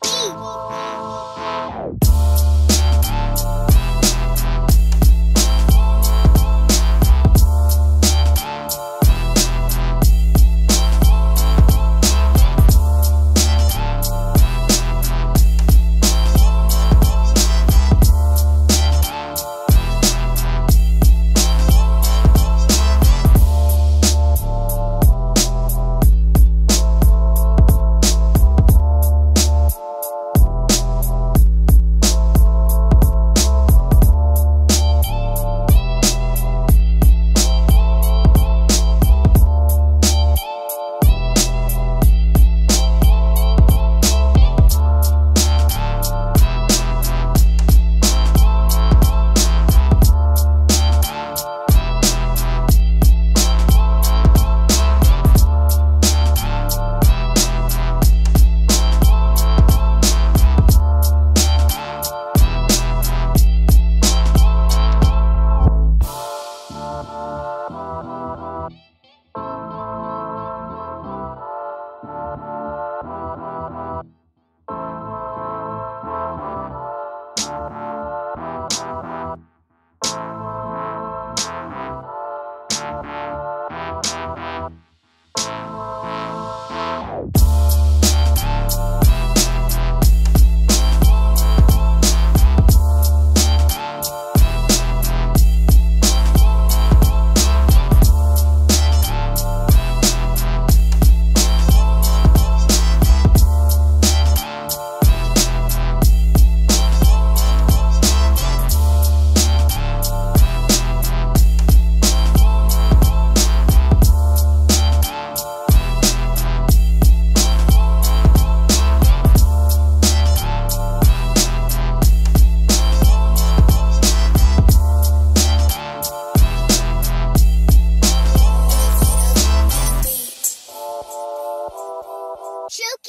beep.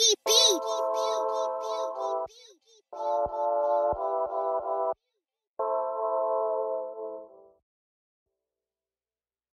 Beep, beep.